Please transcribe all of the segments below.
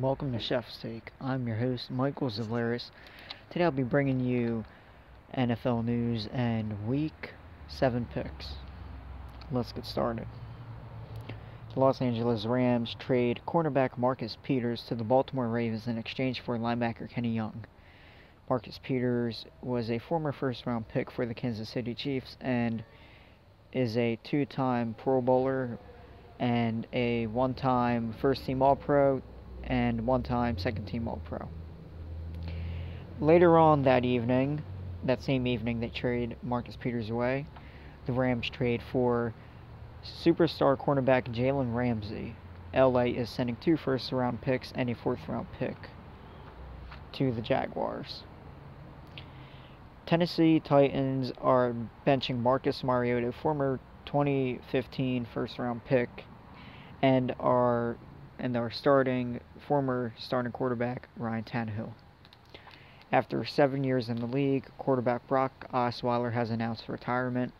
Welcome to Chef's Take. I'm your host, Michael Zavlaris. Today I'll be bringing you NFL news and week 7 picks. Let's get started. The Los Angeles Rams trade cornerback Marcus Peters to the Baltimore Ravens in exchange for linebacker Kenny Young. Marcus Peters was a former first round pick for the Kansas City Chiefs and is a two time Pro Bowler and a one time first team All Pro and one time second team All Pro. Later on that evening, that same evening they trade Marcus Peters away, the Rams trade for superstar cornerback Jalen Ramsey. LA is sending two first round picks and a fourth round pick to the Jaguars. Tennessee Titans are benching Marcus Mariota, former 2015 first round pick, and are and are starting former starting quarterback Ryan Tannehill. After seven years in the league, quarterback Brock Osweiler has announced retirement.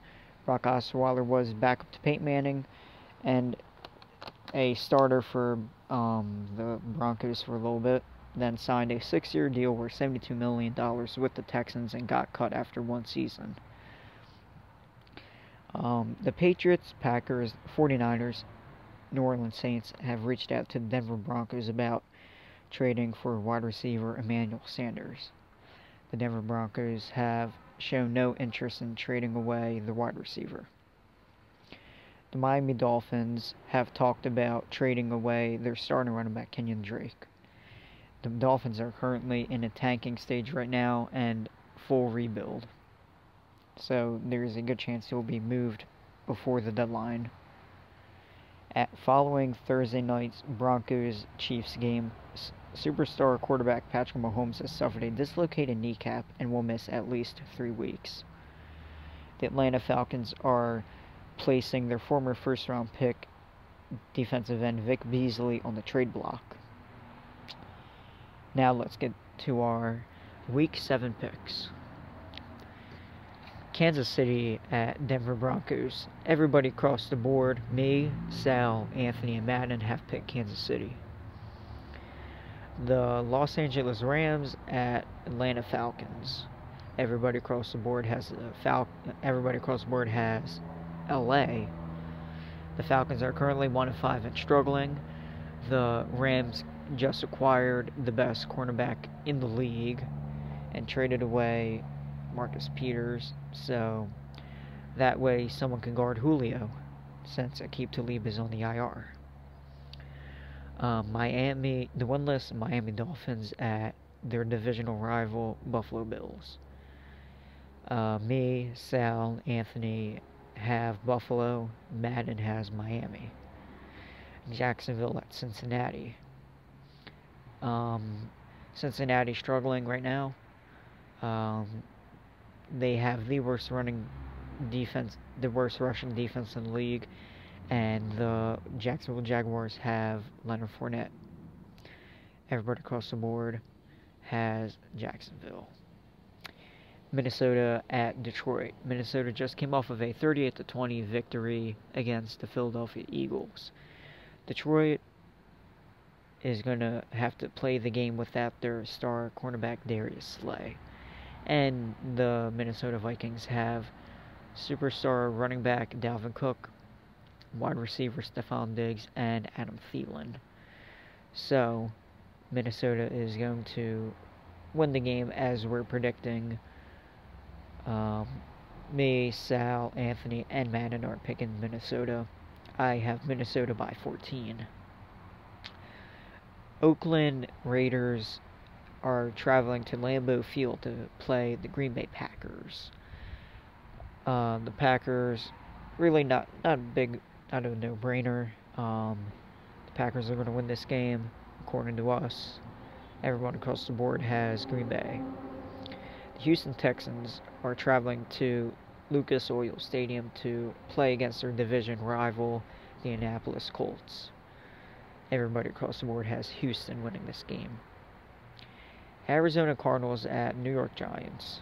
Brock Osweiler was backup to Peyton Manning and a starter for um, the Broncos for a little bit. Then signed a six-year deal worth $72 million with the Texans and got cut after one season. Um, the Patriots, Packers, 49ers, New Orleans Saints have reached out to the Denver Broncos about trading for wide receiver Emmanuel Sanders. The Denver Broncos have shown no interest in trading away the wide receiver. The Miami Dolphins have talked about trading away their starting running back Kenyan Drake. The Dolphins are currently in a tanking stage right now and full rebuild. So there's a good chance he'll be moved before the deadline. At following Thursday night's Broncos Chiefs game, superstar quarterback Patrick Mahomes has suffered a dislocated kneecap and will miss at least three weeks. The Atlanta Falcons are placing their former first round pick defensive end Vic Beasley on the trade block. Now let's get to our week 7 picks. Kansas City at Denver Broncos. Everybody across the board, me, Sal, Anthony, and Madden have picked Kansas City. The Los Angeles Rams at Atlanta Falcons. Everybody across the board has uh, the Fal- everybody across the board has LA. The Falcons are currently 1 and 5 and struggling. The Rams just acquired the best cornerback in the league and traded away Marcus Peters, so that way someone can guard Julio, since Aqib Talib is on the IR. Um, Miami, the winless Miami Dolphins at their divisional rival Buffalo Bills. Uh, me, Sal, Anthony have Buffalo. Madden has Miami. Jacksonville at Cincinnati. Um, Cincinnati struggling right now. Um, they have the worst running defense, the worst rushing defense in the league, and the Jacksonville Jaguars have Leonard Fournette. Everybody across the board has Jacksonville. Minnesota at Detroit. Minnesota just came off of a 38 to 20 victory against the Philadelphia Eagles. Detroit is going to have to play the game without their star cornerback Darius Slay and the Minnesota Vikings have superstar running back Dalvin Cook, wide receiver Stefon Diggs, and Adam Thielen. So, Minnesota is going to win the game as we're predicting. Um, me, Sal, Anthony, and Madden are picking Minnesota. I have Minnesota by 14. Oakland Raiders are traveling to Lambeau Field to play the Green Bay Packers. Uh, the Packers really not not a big not a no brainer. Um, the Packers are going to win this game according to us. Everyone across the board has Green Bay. The Houston Texans are traveling to Lucas Oil Stadium to play against their division rival, the Indianapolis Colts. Everybody across the board has Houston winning this game. Arizona Cardinals at New York Giants.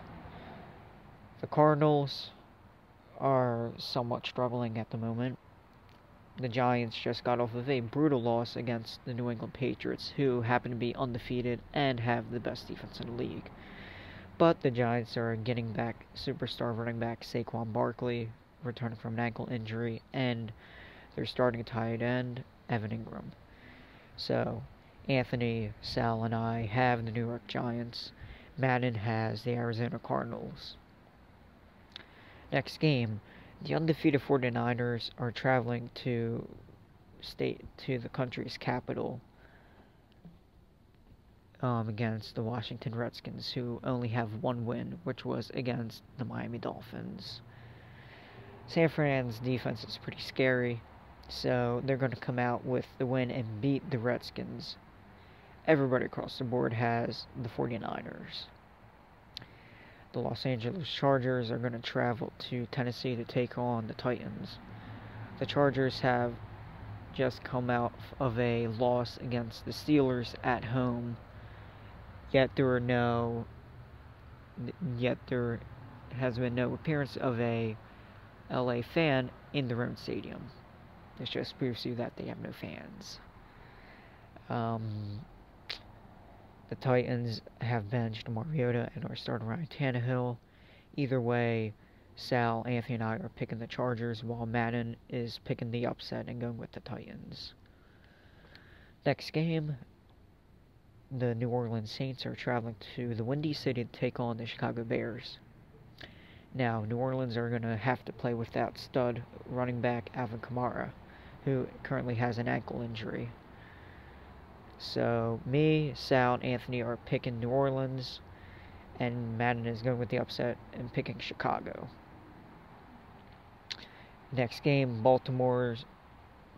The Cardinals are somewhat struggling at the moment. The Giants just got off of a brutal loss against the New England Patriots, who happen to be undefeated and have the best defense in the league. But the Giants are getting back superstar running back Saquon Barkley, returning from an ankle injury, and they're starting a tight end, Evan Engram. So, Anthony, Sal, and I have the New York Giants. Madden has the Arizona Cardinals. Next game, the undefeated 49ers are traveling to state to the country's capital um, against the Washington Redskins, who only have one win, which was against the Miami Dolphins. San Fran's defense is pretty scary, so they're going to come out with the win and beat the Redskins. Everybody across the board has the 49ers. The Los Angeles Chargers are going to travel to Tennessee to take on the Titans. The Chargers have just come out of a loss against the Steelers at home Yet there are no. Yet there has been no appearance of a LA fan in the own stadium. This just proves you that they have no fans. Um, the Titans have benched Mariota and are starting Ryan Tannehill. Either way, Sal, Anthony, and I are picking the Chargers, while Madden is picking the upset and going with the Titans. Next game, the New Orleans Saints are traveling to the Windy City to take on the Chicago Bears. Now, New Orleans are going to have to play without stud running back Alvin Kamara, who currently has an ankle injury. So, me, Sal, and Anthony are picking New Orleans, and Madden is going with the upset and picking Chicago. Next game, Baltimore's.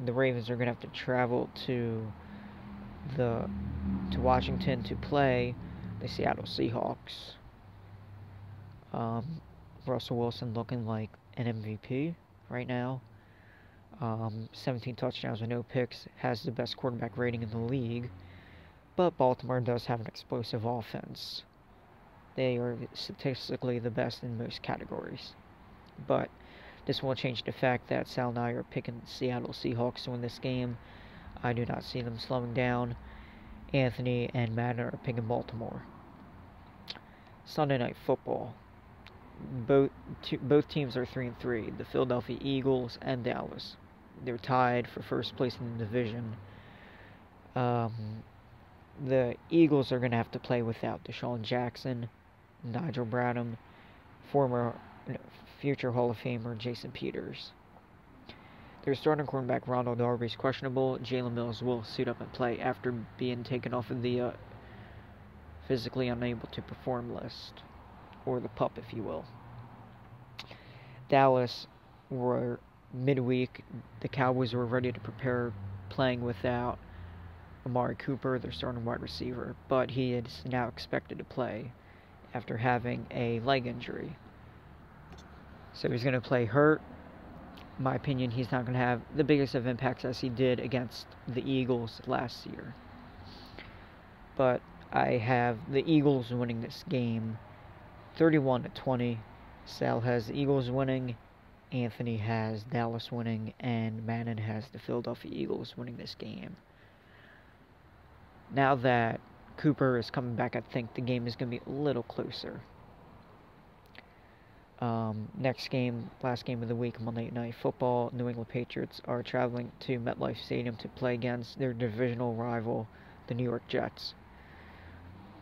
The Ravens are going to have to travel to the to Washington to play the Seattle Seahawks. Um, Russell Wilson looking like an MVP right now. Um, 17 touchdowns with no picks, has the best quarterback rating in the league. But Baltimore does have an explosive offense. They are statistically the best in most categories. But this won't change the fact that Sal and I are picking Seattle Seahawks to win this game. I do not see them slowing down. Anthony and Madden are picking Baltimore. Sunday night football. Both both teams are three and three. The Philadelphia Eagles and Dallas. They're tied for first place in the division. Um, the Eagles are going to have to play without DeSean Jackson, Nigel Bradham, former future Hall of Famer Jason Peters. Their starting cornerback Ronald Darby is questionable. Jalen Mills will suit up and play after being taken off of the uh, physically unable to perform list, or the pup, if you will. Dallas were midweek. The Cowboys were ready to prepare playing without Amari Cooper, their starting wide receiver, but he is now expected to play after having a leg injury. So he's going to play hurt my opinion, he's not going to have the biggest of impacts as he did against the Eagles last year. But I have the Eagles winning this game 31 to 20. Sal has the Eagles winning, Anthony has Dallas winning, and Madden has the Philadelphia Eagles winning this game. Now that Cooper is coming back, I think the game is going to be a little closer. Um, next game, last game of the week, Monday Night Football. New England Patriots are traveling to MetLife Stadium to play against their divisional rival, the New York Jets.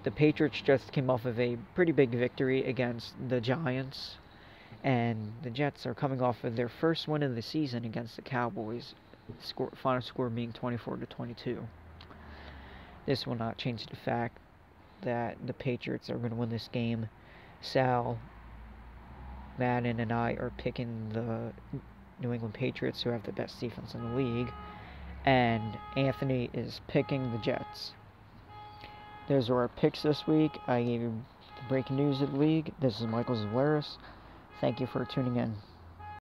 The Patriots just came off of a pretty big victory against the Giants, and the Jets are coming off of their first win of the season against the Cowboys. Score, final score being 24 to 22. This will not change the fact that the Patriots are going to win this game. Sal Madden and I are picking the New England Patriots, who have the best defense in the league, and Anthony is picking the Jets. Those are our picks this week. I gave you the breaking news of the league. This is Michael Zalaris. Thank you for tuning in.